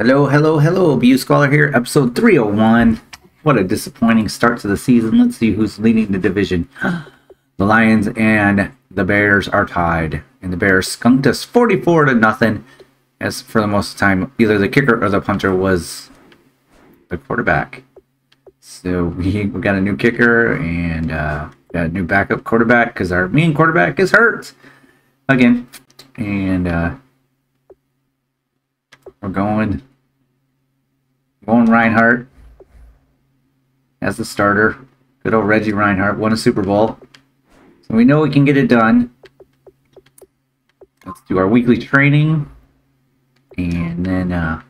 Hello, hello, hello. BUSqaller here, episode 301. What a disappointing start to the season. Let's see who's leading the division. The Lions and the Bears are tied, and the Bears skunked us 44 to nothing. As for the most of the time, either the kicker or the punter was the quarterback. So we, we got a new kicker and uh, got a new backup quarterback because our main quarterback is hurt again. And uh, we're going going Reinhardt as the starter. Good old Reggie Reinhardt won a Super Bowl. So we know we can get it done. Let's do our weekly training. And then uh,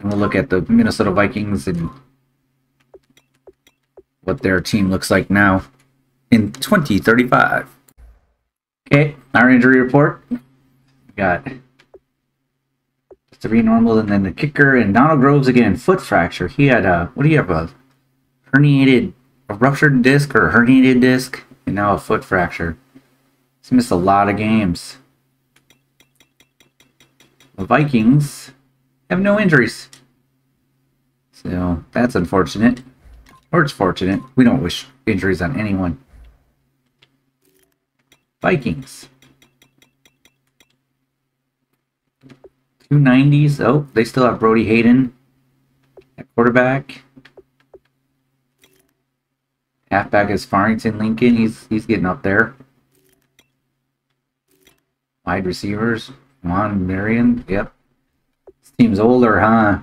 and we'll look at the Minnesota Vikings and what their team looks like now in 2035. Okay, our injury report. We got three normal and then the kicker and Donald Groves again, foot fracture. He had a, what do you have, a herniated, a ruptured disc or herniated disc, and now a foot fracture. He's missed a lot of games. The Vikings have no injuries. So that's unfortunate. Or it's fortunate. We don't wish injuries on anyone. Vikings. 290s. Oh, they still have Brody Hayden at quarterback. Halfback is Farrington Lincoln. He's he's getting up there. Wide receivers. Juan Marion. Yep. This team's older, huh?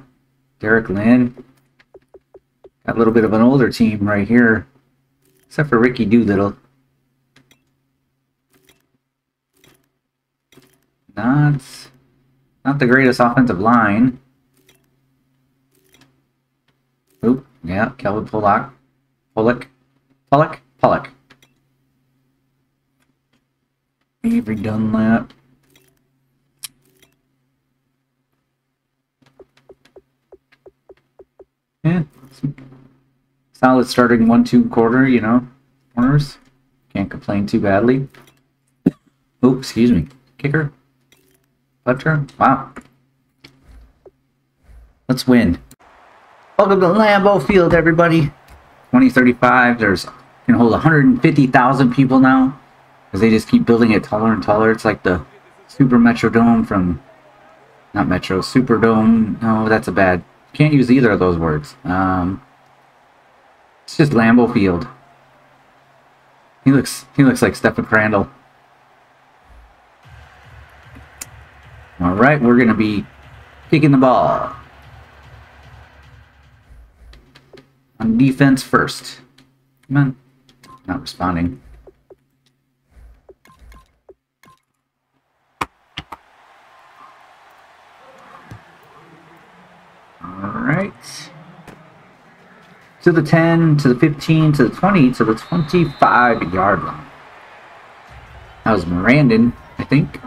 Derek Lynn. Got a little bit of an older team right here. Except for Ricky Doolittle. Not, not the greatest offensive line. Oop, yeah, Kelvin Pollock. Pollock. Pollock? Pollock. Avery Dunlap. Yeah, solid starting one-two quarter, you know, corners. Can't complain too badly. Oops, excuse me. Kicker. Wow. Let's win. Welcome to Lambeau Field, everybody. 2035. There's can hold 150,000 people now because they just keep building it taller and taller. It's like the Super Metrodome from not Metro Superdome. No, that's a bad. Can't use either of those words. Um, it's just Lambeau Field. He looks he looks like Stephen Crandall. All right, we're going to be kicking the ball. On defense first. Come on. Not responding. All right. To the 10, to the 15, to the 20, to the 25 yard line. That was Mirandon, I think.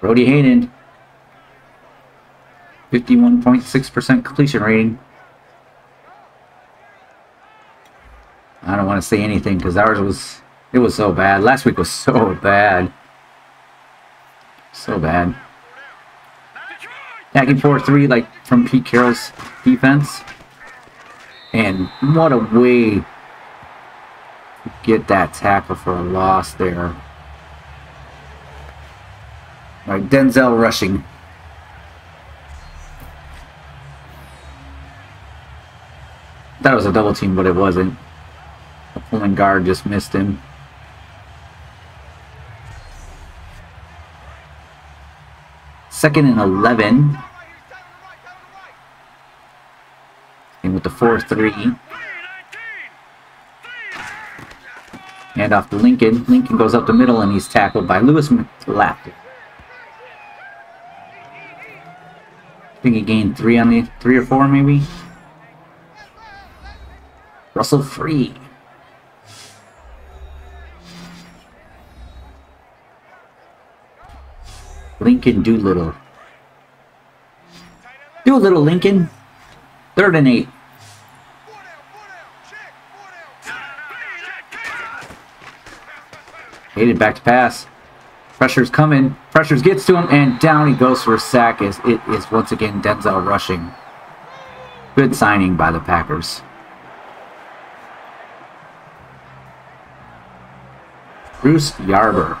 Brody Hayden. 51.6% completion rating. I don't want to say anything because ours was, it was so bad. Last week was so bad. So bad. Attacking 4-3 like from Pete Carroll's defense. And what a way to get that tackle for a loss there. Denzel rushing. That was a double team, but it wasn't. The pulling guard just missed him. Second and 11. And with the 4-3. Hand off to Lincoln. Lincoln goes up the middle and he's tackled by Lewis Lafton. Think he gained three on the three or four maybe. Russell Free. Lincoln Doolittle. Doolittle Lincoln. Third and eight. Hayden back to pass. Pressure's coming. Pressures gets to him, and down he goes for a sack as it is once again Denzel rushing. Good signing by the Packers. Bruce Yarber.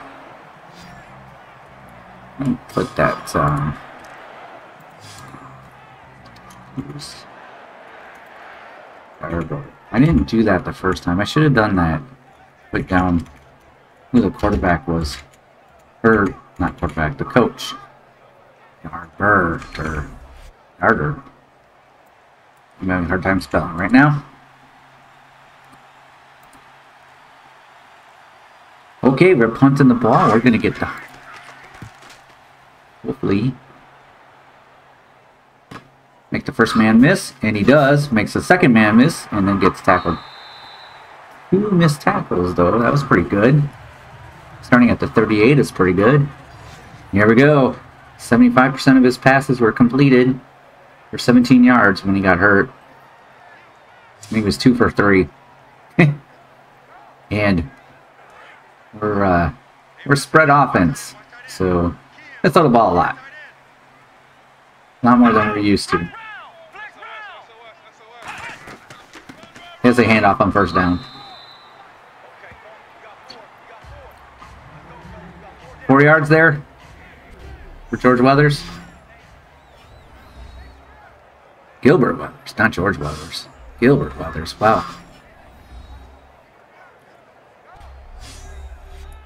Let me put that, um... Bruce Yarber. I didn't do that the first time. I should have done that. Put down who the quarterback was. Or, not quarterback, the coach. Yarber. Or, Yarder. I'm having a hard time spelling right now. Okay, we're punting the ball. We're going to get the... Hopefully. Make the first man miss, and he does. Makes the second man miss, and then gets tackled. Two missed tackles, though. That was pretty good. Starting at the 38 is pretty good. Here we go. 75% of his passes were completed for 17 yards when he got hurt. I was two for three. and we're uh, we're spread offense, so let's throw the ball a lot. Not more than we're used to. Here's a handoff on first down. Four yards there for George Weathers. Gilbert Weathers, not George Weathers. Gilbert Weathers, wow.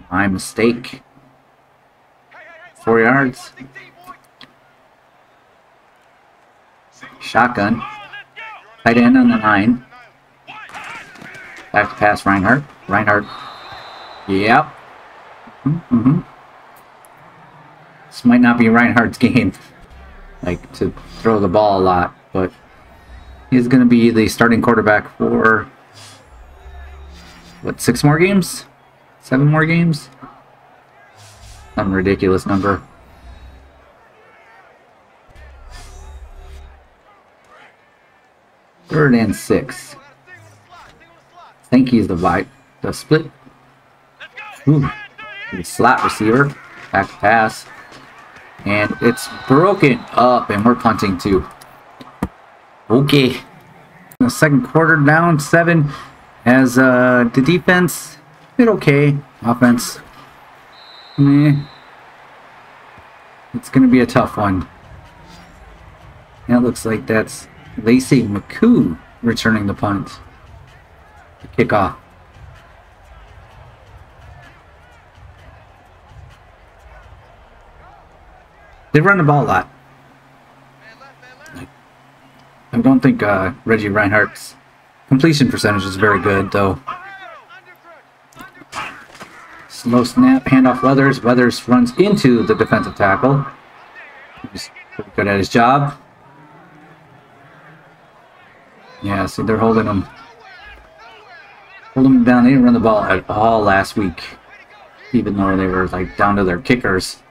My mistake. Four yards. Shotgun. Tight end on the nine. Back to pass Reinhardt. Reinhardt. Yep. Mm -hmm. Might not be Reinhardt's game. Like, to throw the ball a lot, but he's going to be the starting quarterback for, what, six more games? Seven more games? Some ridiculous number. Third and six. I think he's the bite. The split. Ooh. The slot receiver. Back pass. And it's broken up, and we're punting too. Okay. The second quarter, down seven. As uh, the defense did okay. Offense, meh. It's going to be a tough one. That looks like that's Lacey McCoo returning the punt. Kickoff. They run the ball a lot. I don't think uh, Reggie Reinhardt's completion percentage is very good, though. Slow snap, handoff Weathers. Weathers runs into the defensive tackle. He's pretty good at his job. Yeah, see, they're holding him. Holding him down. They didn't run the ball at all last week. Even though they were, like, down to their kickers.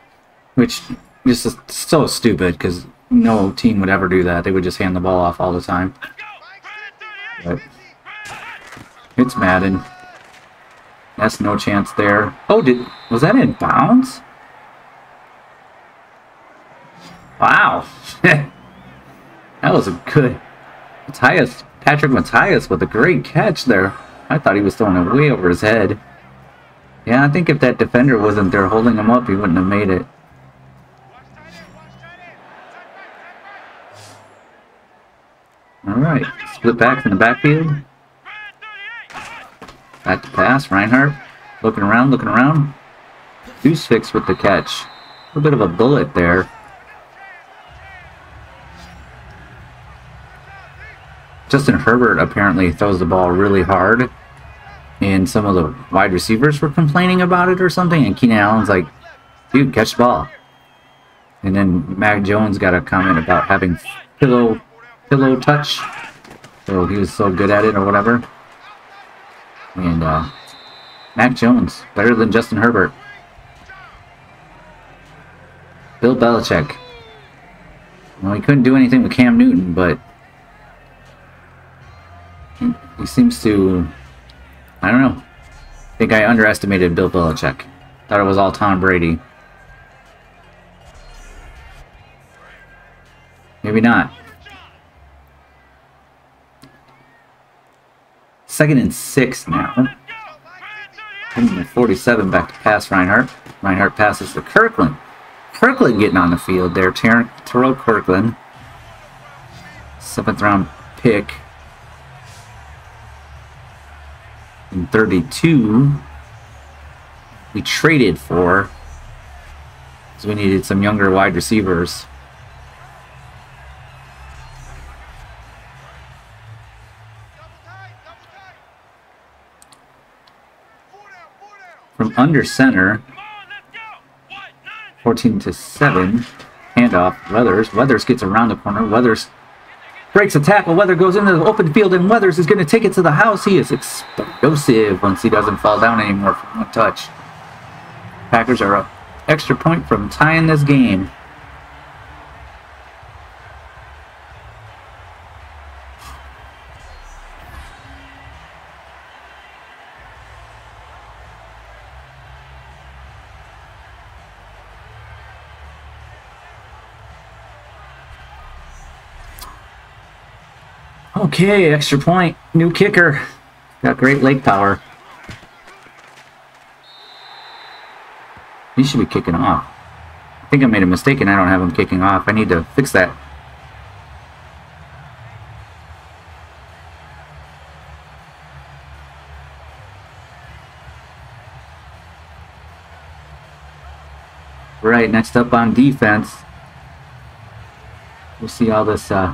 Which is so stupid, because no team would ever do that. They would just hand the ball off all the time. But it's Madden. That's no chance there. Oh, did was that in bounds? Wow. that was a good Matthias, Patrick Matthias with a great catch there. I thought he was throwing it way over his head. Yeah, I think if that defender wasn't there holding him up, he wouldn't have made it. Alright, split back in the backfield. Back to pass, Reinhardt. Looking around, looking around. Deuce fix with the catch. A little bit of a bullet there. Justin Herbert apparently throws the ball really hard. And some of the wide receivers were complaining about it or something. And Keenan Allen's like, dude, catch the ball. And then Mac Jones got a comment about having pillow pillow touch. So he was so good at it or whatever. And uh, Mac Jones, better than Justin Herbert. Bill Belichick. Well, he couldn't do anything with Cam Newton, but he seems to, I don't know, think I underestimated Bill Belichick. Thought it was all Tom Brady. Maybe not. Second and six now. 47 back to pass Reinhardt. Reinhardt passes to Kirkland. Kirkland getting on the field there. Ter Terrell Kirkland. Seventh round pick. In 32. We traded for. Because we needed some younger wide receivers. Under center. 14 to 7. Handoff. Weathers. Weathers gets around the corner. Weathers breaks a tackle. Weather goes into the open field, and Weathers is going to take it to the house. He is explosive once he doesn't fall down anymore from one touch. Packers are up. Extra point from tying this game. Okay, extra point. New kicker. Got great leg power. He should be kicking off. I think I made a mistake and I don't have him kicking off. I need to fix that. Right, next up on defense. We'll see all this uh,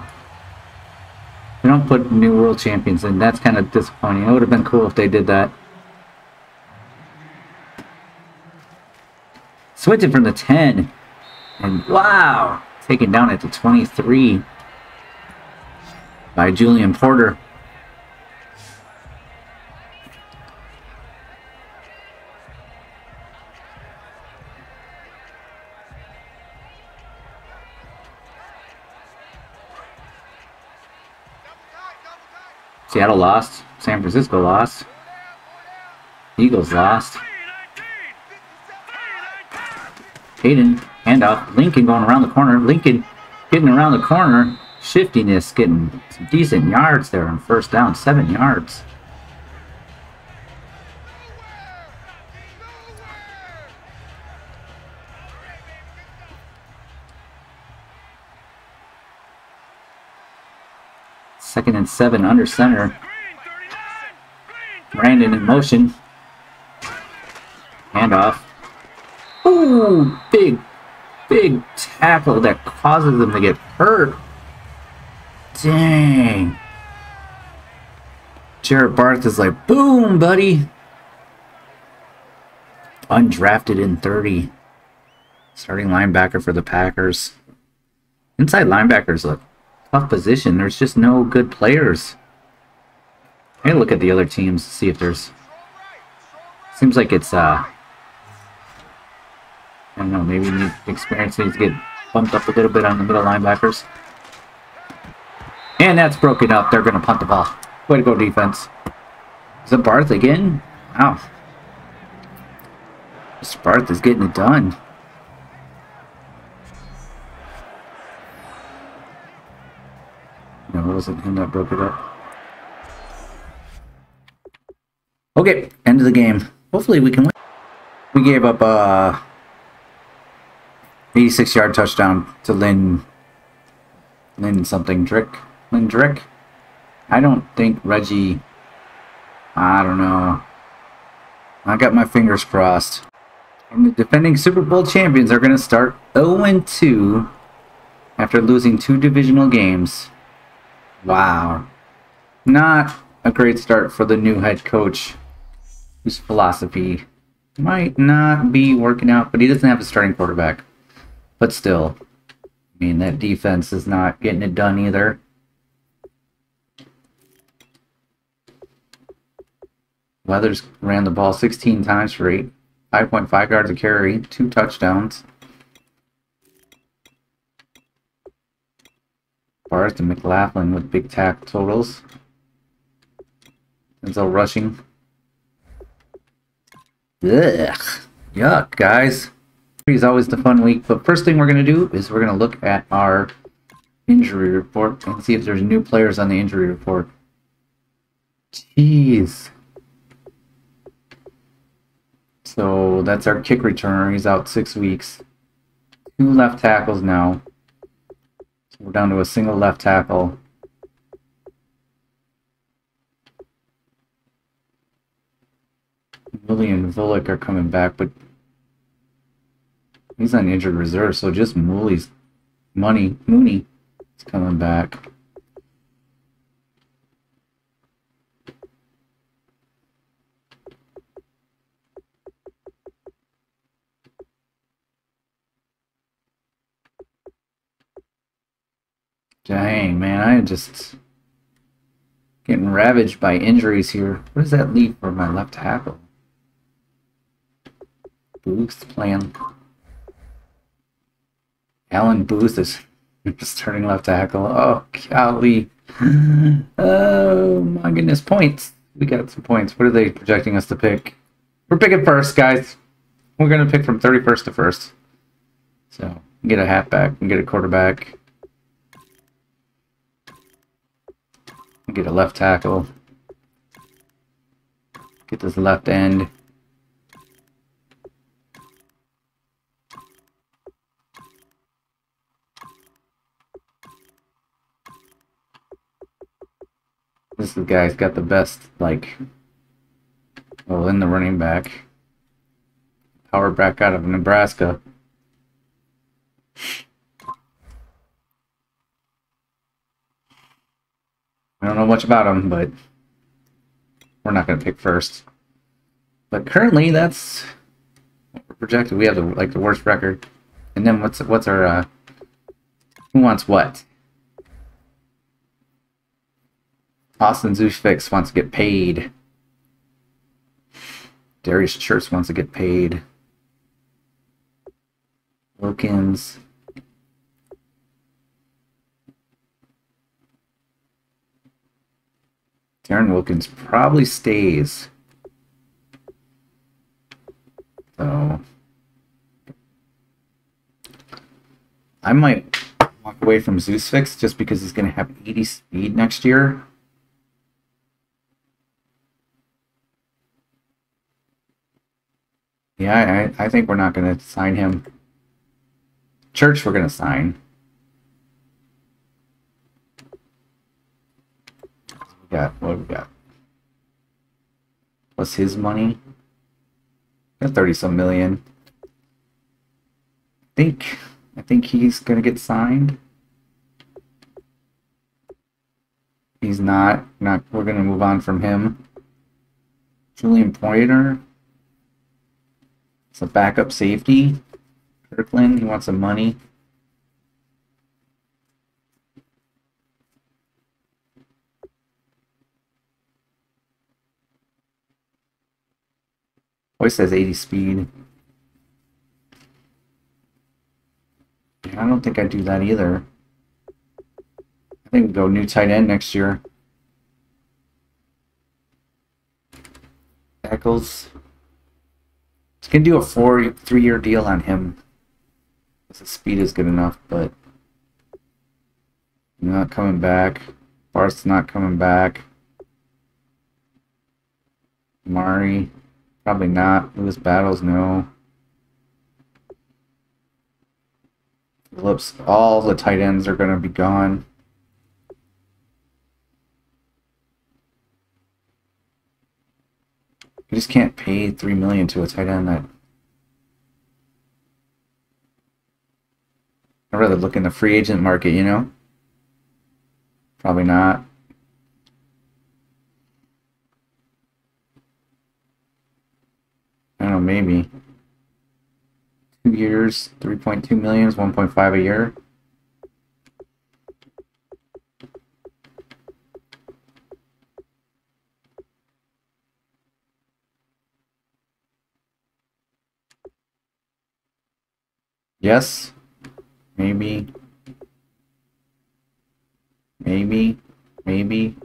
they don't put new world champions in. That's kind of disappointing. It would have been cool if they did that. Switching from the 10. And wow! Taken down at the 23 by Julian Porter. Seattle lost. San Francisco lost. Eagles lost. Hayden, handoff. Lincoln going around the corner. Lincoln getting around the corner. Shiftiness, getting some decent yards there on first down. Seven yards. Second and seven under center. Brandon in motion. Handoff. Ooh, big, big tackle that causes them to get hurt. Dang. Jared Barth is like, boom, buddy. Undrafted in 30. Starting linebacker for the Packers. Inside linebackers look tough position. There's just no good players. I gotta look at the other teams to see if there's... Seems like it's, uh... I don't know, maybe need experience needs to get bumped up a little bit on the middle linebackers. And that's broken up. They're going to punt the ball. Way to go, defense. Is it Barth again? Wow. Barth is getting it done. It wasn't him that broke it up. Okay, end of the game. Hopefully we can win. We gave up a uh, 86 yard touchdown to Lynn Lynn something Drick. Lynn Drick? I don't think Reggie I don't know. I got my fingers crossed. And the defending Super Bowl champions are going to start 0-2 after losing two divisional games. Wow. Not a great start for the new head coach whose philosophy might not be working out, but he doesn't have a starting quarterback. But still, I mean, that defense is not getting it done either. Weathers ran the ball 16 times for 8, 5.5 yards a carry, two touchdowns. Barth and McLaughlin with big tack totals. Denzel rushing. Ugh. Yuck, guys. Is always the fun week, but first thing we're going to do is we're going to look at our injury report and see if there's new players on the injury report. Jeez. So that's our kick returner. He's out six weeks. Two left tackles now. We're down to a single left tackle. Willie and Vulik are coming back, but he's on injured reserve, so just Mooley's money Mooney is coming back. Dang, man, I am just getting ravaged by injuries here. What does that leave for my left tackle? Booth playing. Alan Booth is starting left tackle. Oh, golly. oh, my goodness. Points. We got some points. What are they projecting us to pick? We're picking first, guys. We're going to pick from 31st to 1st. So, get a halfback and get a quarterback. Get a left tackle. Get this left end. This guy's got the best, like, well, in the running back. Power back out of Nebraska. I don't know much about them, but we're not going to pick first. But currently, that's projected. We have the, like the worst record. And then what's what's our uh, who wants what? Austin Zufix wants to get paid. Darius Church wants to get paid. Wilkins. Darren Wilkins probably stays. So I might walk away from Zeus Fix just because he's going to have 80 speed next year. Yeah, I, I think we're not going to sign him. Church, we're going to sign. We got what we got? What's his money? Got thirty some million. I think I think he's gonna get signed. He's not. Not. We're gonna move on from him. Julian Pointer. It's a backup safety. Kirkland, he wants some money. Always says 80 speed. I don't think I'd do that either. I think we go new tight end next year. Eccles. Can do a four, three-year deal on him. The speed is good enough, but not coming back. Barth's not coming back. Mari, probably not. Lewis Battles, no. Phillips, all the tight ends are going to be gone. You just can't pay three million to a tight end that. I'd rather look in the free agent market, you know. Probably not. I don't know, maybe. Two years, 3.2 million is 1.5 a year. Yes. Maybe. Maybe. Maybe.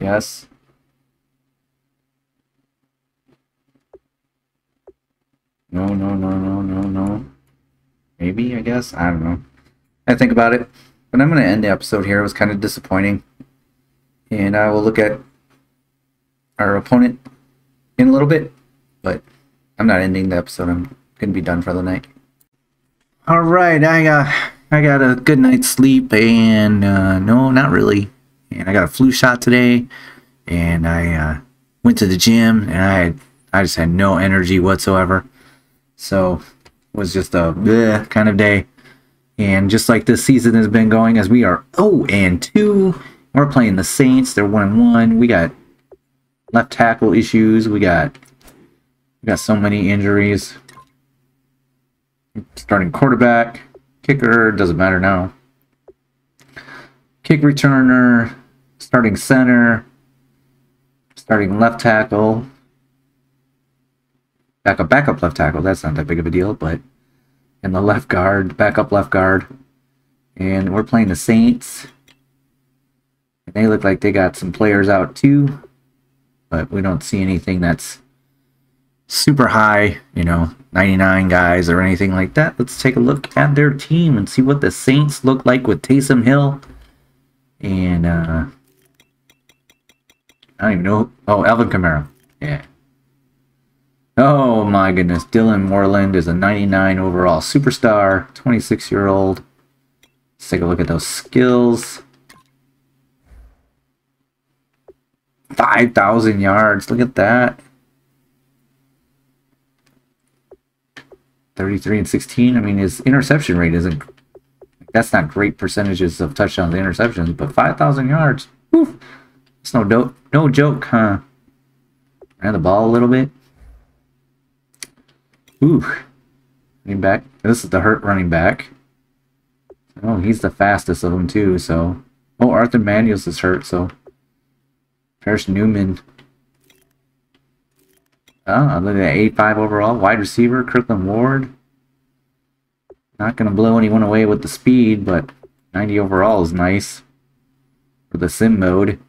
Yes. No, no, no, no, no. No. Maybe, I guess. I don't know. I think about it. But I'm going to end the episode here. It was kind of disappointing. And I will look at our opponent in a little bit. But I'm not ending the episode. I'm going to be done for the night. All right. I got, I got a good night's sleep. And uh, no, not really. And I got a flu shot today. And I uh, went to the gym. And I, I just had no energy whatsoever. So it was just a bleh kind of day. And just like this season has been going, as we are 0 and 2, we're playing the Saints. They're 1 and 1. We got left tackle issues. We got we got so many injuries. Starting quarterback, kicker, doesn't matter now. Kick returner, starting center, starting left tackle, backup backup left tackle. That's not that big of a deal, but and the left guard, backup left guard. And we're playing the Saints. And they look like they got some players out too. But we don't see anything that's super high, you know, 99 guys or anything like that. Let's take a look at their team and see what the Saints look like with Taysom Hill. And, uh, I don't even know. Oh, Alvin Kamara. Yeah. Oh my goodness, Dylan Moreland is a 99 overall superstar, 26 year old. Let's take a look at those skills. 5,000 yards, look at that. 33 and 16. I mean, his interception rate isn't, that's not great percentages of touchdowns and interceptions, but 5,000 yards, whew, it's no, no joke, huh? Ran the ball a little bit. Ooh. Running back. This is the hurt running back. Oh, he's the fastest of them too, so... Oh, Arthur Manuels is hurt, so... Parrish Newman. Oh, look at that. 85 overall. Wide receiver, Kirkland Ward. Not going to blow anyone away with the speed, but 90 overall is nice. For the sim mode.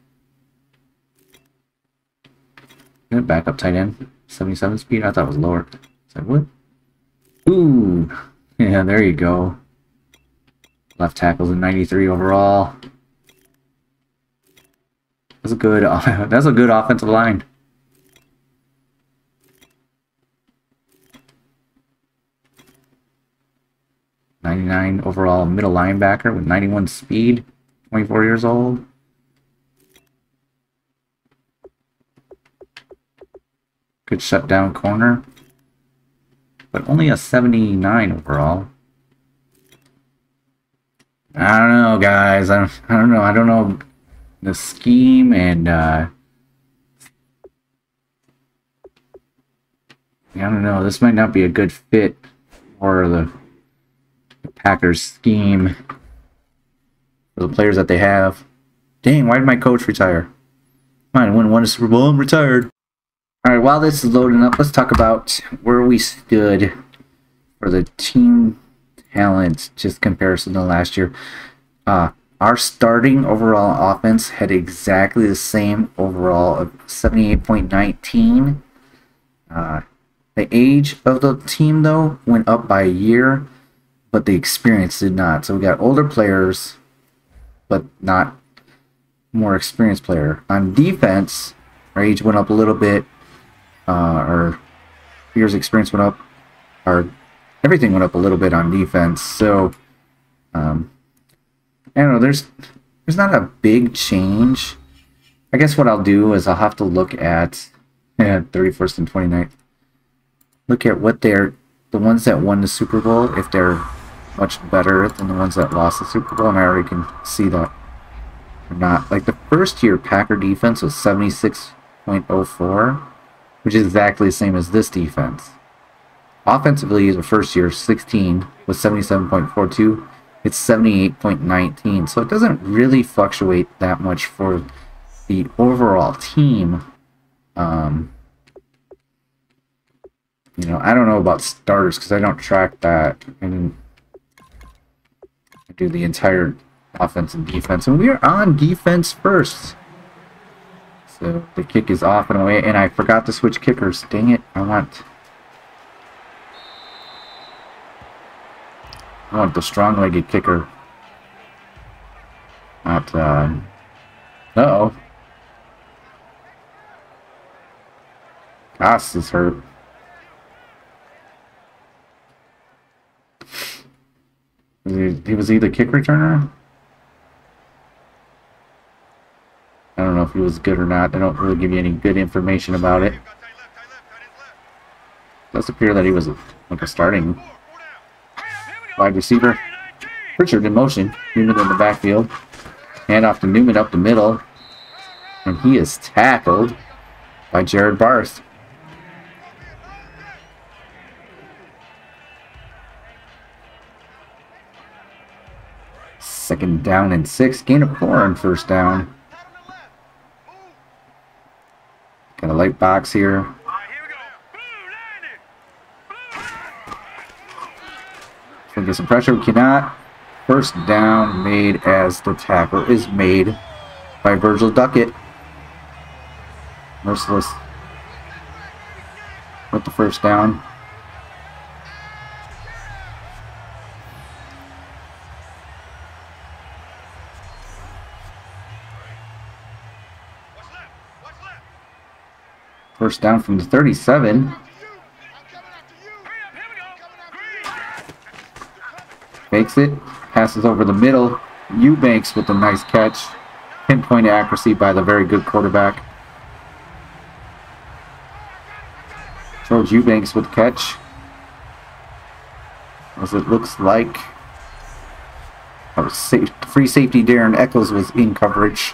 Back up tight end. 77 speed. I thought it was lower what? Ooh. Yeah, there you go. Left tackle's a 93 overall. That's a good that's a good offensive line. Ninety-nine overall middle linebacker with ninety-one speed, twenty-four years old. Good shutdown corner but only a 79 overall. I don't know, guys. I don't, I don't know. I don't know the scheme and uh, I don't know. This might not be a good fit for the, the Packers scheme for the players that they have. Dang, why did my coach retire? Wouldn't won a Super Bowl. I'm retired. Alright, while this is loading up, let's talk about where we stood for the team talent, just comparison to last year. Uh, our starting overall offense had exactly the same overall of 78.19. Uh, the age of the team, though, went up by a year, but the experience did not. So we got older players, but not more experienced player. On defense, our age went up a little bit, uh, our years experience went up, our everything went up a little bit on defense. So um, I don't know. There's there's not a big change. I guess what I'll do is I'll have to look at yeah, 31st and 29th. Look at what they're the ones that won the Super Bowl if they're much better than the ones that lost the Super Bowl, and I already can see that or not. Like the first year Packer defense was 76.04 which is exactly the same as this defense. Offensively, the first year, 16 was 77.42. It's 78.19. So it doesn't really fluctuate that much for the overall team. Um, you know, I don't know about starters because I don't track that. I didn't do the entire offense and defense. And we are on defense first. So the kick is off and away, and I forgot to switch kickers. Dang it, I want... I want the strong-legged kicker. Not, um... Uh-oh. Goss is hurt. He, he was either kick returner? I don't know if he was good or not. They don't really give you any good information about it. it does appear that he was like a starting wide receiver. Pritchard in motion. Newman in the backfield. Hand off to Newman up the middle. And he is tackled by Jared Barth. Second down and six. Gain of four on first down. Got a light box here. To get some pressure. We cannot. First down made as the tackle is made by Virgil Duckett. Merciless with the first down. First down from the 37. Makes it. Passes over the middle. Eubanks with a nice catch. Pinpoint accuracy by the very good quarterback. George Eubanks with the catch. As it looks like safe, free safety Darren Eccles was in coverage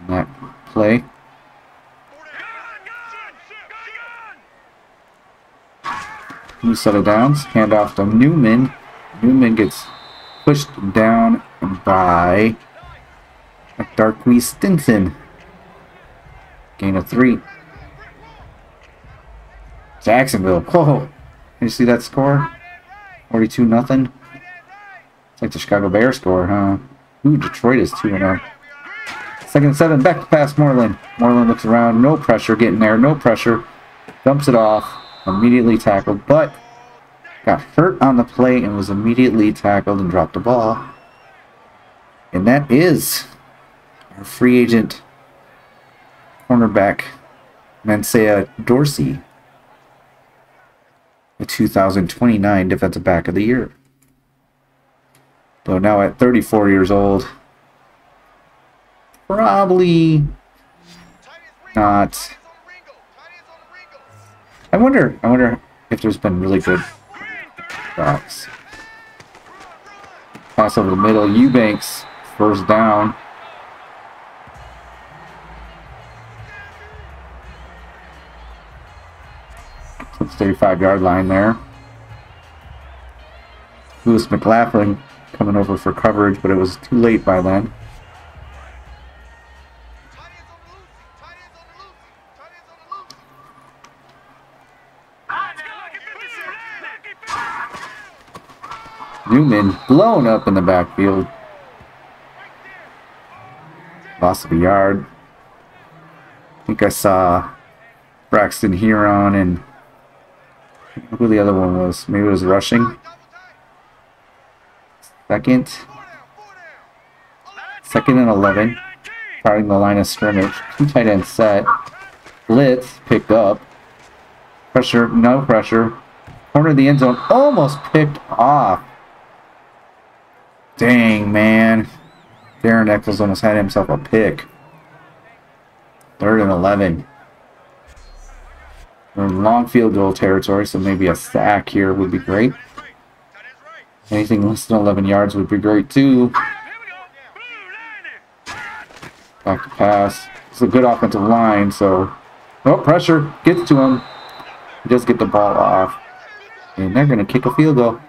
in that play. New set of downs. Hand off to Newman. Newman gets pushed down by Darquise Stinson. Gain of three. Jacksonville. Whoa. You see that score? 42 nothing. It's like the Chicago Bears score, huh? Ooh, Detroit is 2 0. Second and seven. Back to pass Moreland. Moreland looks around. No pressure. Getting there. No pressure. Dumps it off immediately tackled, but got hurt on the play and was immediately tackled and dropped the ball. And that is our free agent cornerback, Mansea Dorsey, the 2029 Defensive Back of the Year. Though now at 34 years old, probably not I wonder. I wonder if there's been really good Pass over the middle. Eubanks first down. It's 35 yard line there. Lewis McLaughlin coming over for coverage, but it was too late by then. Newman blown up in the backfield. Loss of a yard. I think I saw Braxton Huron and who the other one was. Maybe it was rushing. Second. Second and 11. Starting the line of scrimmage. Two tight end set. Blitz picked up. Pressure, no pressure. Corner of the end zone almost picked off. Dang, man. Darren Eccles almost had himself a pick. Third and 11. We're in long field goal territory, so maybe a sack here would be great. Anything less than 11 yards would be great, too. Back to pass. It's a good offensive line, so... Oh, pressure. Gets to him. He does get the ball off. And they're going to kick a field goal.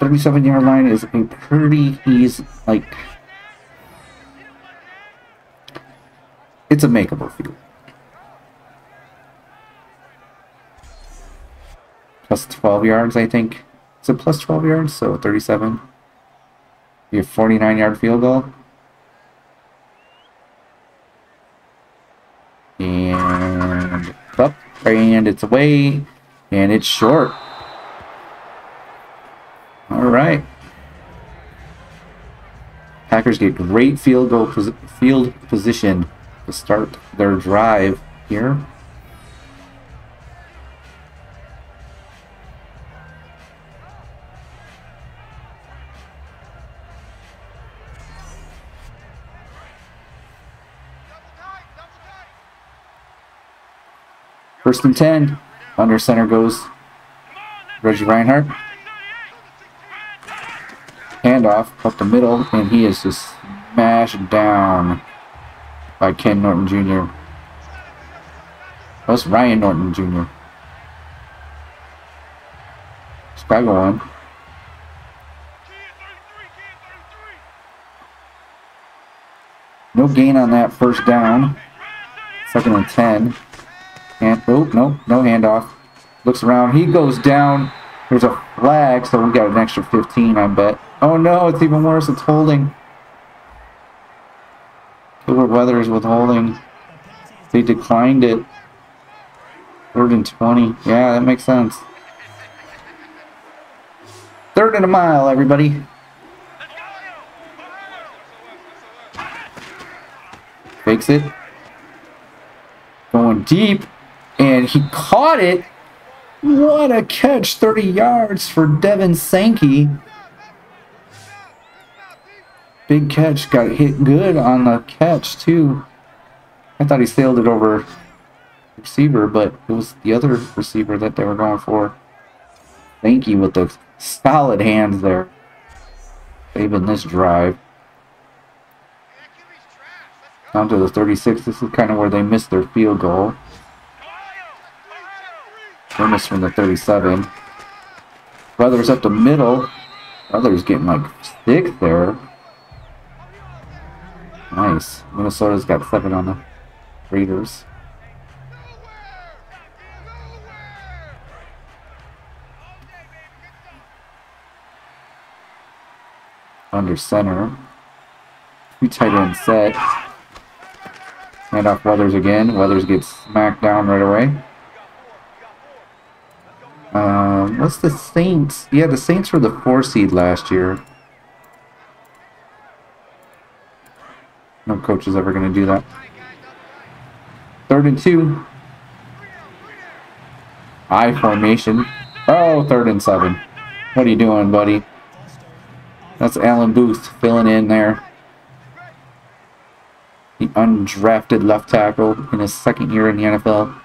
37 yard line is a pretty easy, like, it's a makeable field. Plus 12 yards, I think. Is it plus 12 yards? So 37. You have 49 yard field goal. And up, and it's away. And it's short. All right. Packers get great field goal pos field position to start their drive here. First and 10. Under center goes Reggie Reinhardt. Handoff up the middle, and he is just smashed down by Ken Norton Jr. That's Ryan Norton Jr. Chicago one. No gain on that first down. Second and 10. And, oh, no, no handoff. Looks around. He goes down. There's a flag, so we got an extra 15, I bet. Oh no, it's even worse. It's holding. Killer weather is withholding. They declined it. Third and 20. Yeah, that makes sense. Third and a mile, everybody. Fakes it. Going deep. And he caught it. What a catch. 30 yards for Devin Sankey. Big catch. Got hit good on the catch, too. I thought he sailed it over receiver, but it was the other receiver that they were going for. Thank you with the solid hands there. Saving this drive. Down to the 36. This is kind of where they missed their field goal. Grimace from the 37. Brothers up the middle. Brothers getting like thick there. Nice. Minnesota's got seven on the Raiders. Under center. Two tight end set. Hand off Weathers again. Weathers gets smacked down right away. Um, what's the Saints? Yeah, the Saints were the four seed last year. No coach is ever going to do that. Third and two. I formation. Oh, third and seven. What are you doing, buddy? That's Alan Booth filling in there. The undrafted left tackle in his second year in the NFL.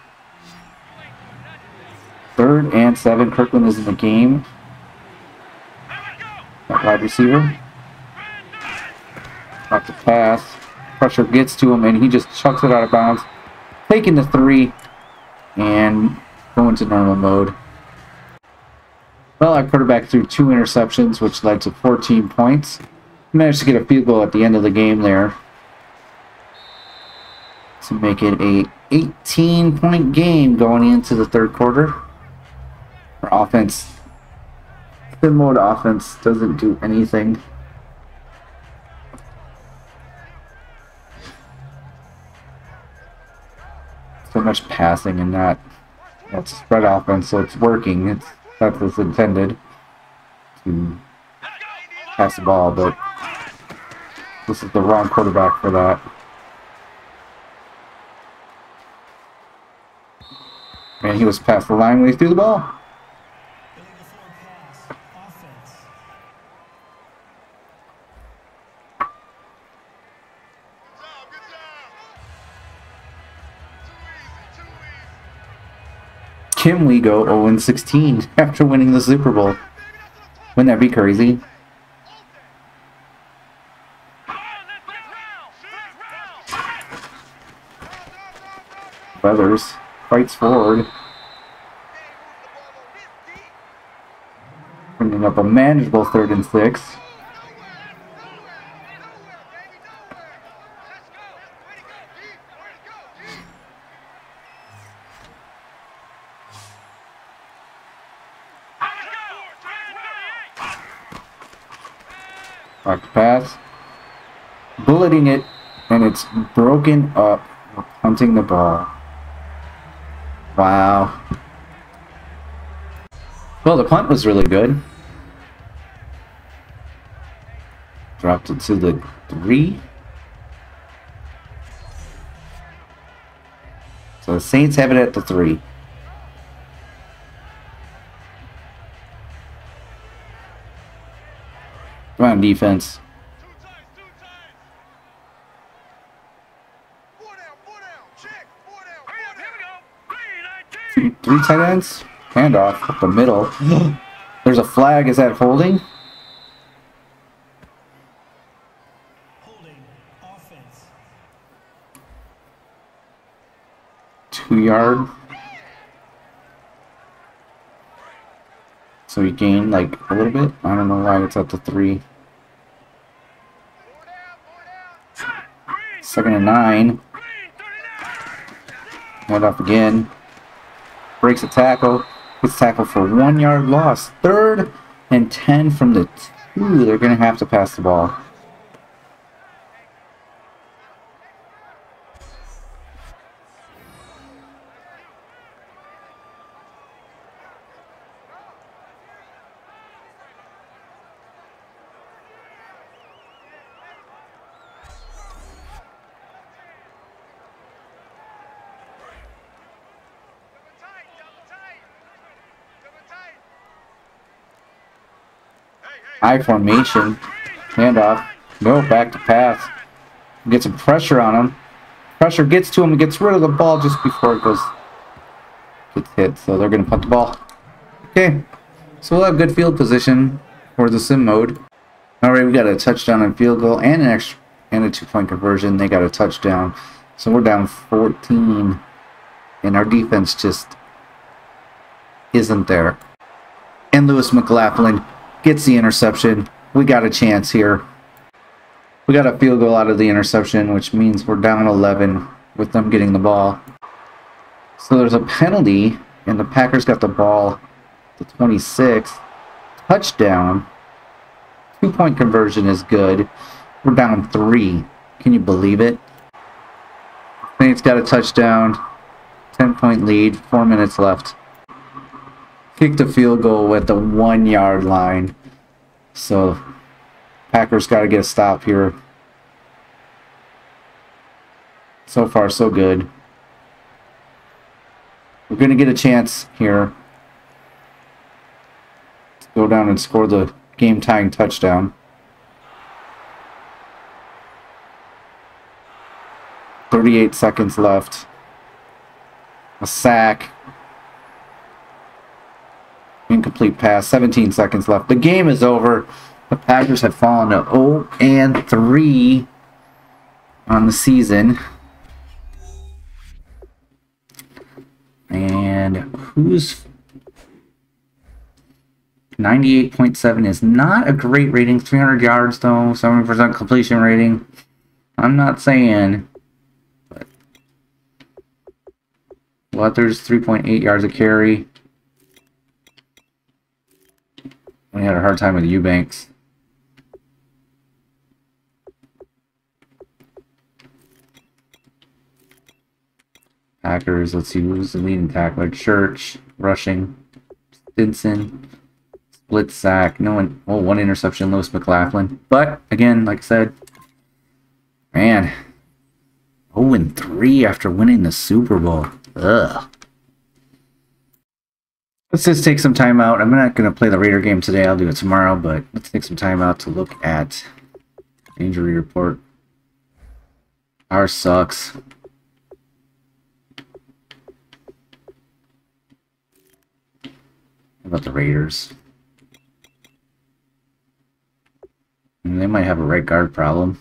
Third and seven. Kirkland is in the game. That wide receiver. Off the pass. Pressure gets to him and he just chucks it out of bounds. Taking the three and going to normal mode. Well, our quarterback threw two interceptions, which led to 14 points. managed to get a field goal at the end of the game there to make it a 18 point game going into the third quarter. Our offense, the mode offense doesn't do anything. So much passing and not spread offense, so it's working. It's that's what's intended to pass the ball, but this is the wrong quarterback for that. And he was past the line when he threw the ball. Kim we go 0-16 after winning the Super Bowl. Wouldn't that be crazy? Weathers fights forward. Bringing up a manageable third and six. Bulleting it, and it's broken up. Punting the ball. Wow. Well, the punt was really good. Dropped it to the three. So the Saints have it at the three. Come on, defense. Three tight ends. Handoff up the middle. There's a flag. Is that holding? holding Two yard. So he gained like a little bit. I don't know why it's up to three. Second and nine. Hand off again. Breaks a tackle. Gets tackled for one yard loss. Third and ten from the two. They're going to have to pass the ball. I formation. Handoff. Go back to pass. Get some pressure on him. Pressure gets to him and gets rid of the ball just before it goes gets hit. So they're going to punt the ball. Okay. So we'll have good field position for the sim mode. Alright, we got a touchdown and field goal and an extra and a two-point conversion. They got a touchdown. So we're down 14. And our defense just isn't there. And Lewis McLaughlin gets the interception. We got a chance here. We got a field goal out of the interception, which means we're down 11 with them getting the ball. So there's a penalty, and the Packers got the ball the 26. Touchdown. Two-point conversion is good. We're down three. Can you believe it? Saints got a touchdown. 10-point lead. Four minutes left kicked a field goal at the one yard line. So Packers got to get a stop here. So far, so good. We're going to get a chance here to go down and score the game tying touchdown. Thirty-eight seconds left. A sack. Incomplete pass. 17 seconds left. The game is over. The Packers have fallen to 0 and 3 on the season. And who's 98.7 is not a great rating. 300 yards though, 70% completion rating. I'm not saying. But Weathers 3.8 yards a carry. We had a hard time with Eubanks. Packers, let's see who's the leading tackler. Church, rushing. Stinson, split sack. No one, oh, one interception, Lewis McLaughlin. But, again, like I said, man, 0 3 after winning the Super Bowl. Ugh. Let's just take some time out. I'm not going to play the Raider game today. I'll do it tomorrow, but let's take some time out to look at injury report. Ours sucks. How about the Raiders? And they might have a right guard problem.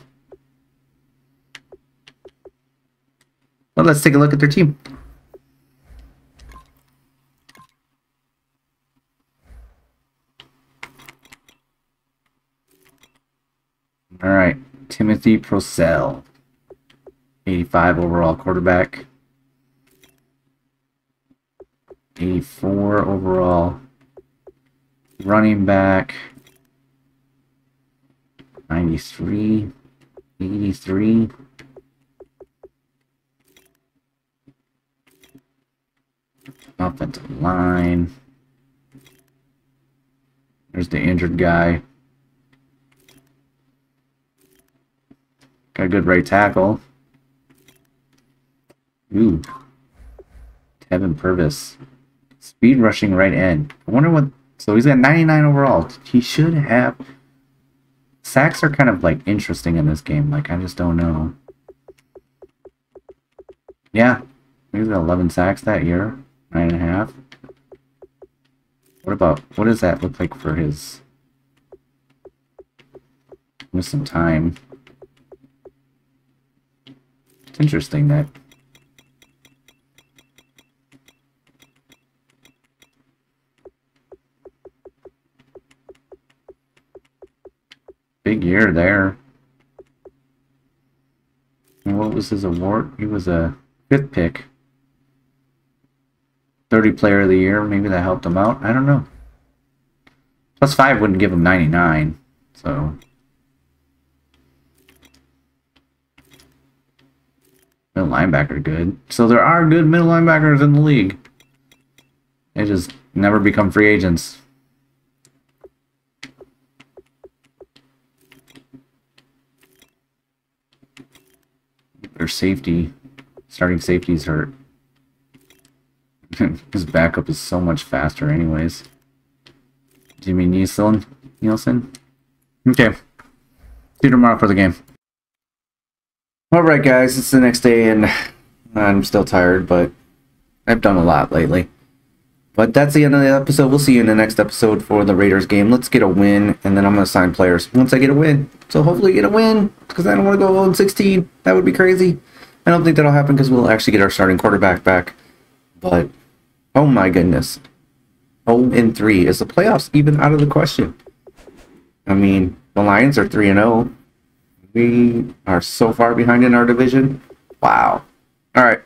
But let's take a look at their team. All right, Timothy Procell, 85 overall quarterback. 84 overall running back. 93, 83. Offensive line. There's the injured guy. Got a good right tackle. Ooh. Tevin Purvis. Speed rushing right end. I wonder what... So he's got 99 overall. He should have... Sacks are kind of like interesting in this game. Like, I just don't know. Yeah. He's got 11 sacks that year. Nine and a half. What about... What does that look like for his... With some time. It's interesting that big year there. And what was his award? He was a fifth pick. 30 player of the year. Maybe that helped him out. I don't know. Plus 5 wouldn't give him 99. So. Middle linebacker good. So there are good middle linebackers in the league. They just never become free agents. Their safety, starting safety's hurt. His backup is so much faster anyways. Jimmy Nielsen? Nielsen? Okay. See you tomorrow for the game. Alright guys, it's the next day and I'm still tired, but I've done a lot lately. But that's the end of the episode. We'll see you in the next episode for the Raiders game. Let's get a win, and then I'm going to sign players once I get a win. So hopefully get a win, because I don't want to go 0-16. That would be crazy. I don't think that'll happen, because we'll actually get our starting quarterback back. But, oh my goodness. 0-3. Is the playoffs even out of the question? I mean, the Lions are 3-0. We are so far behind in our division. Wow. All right.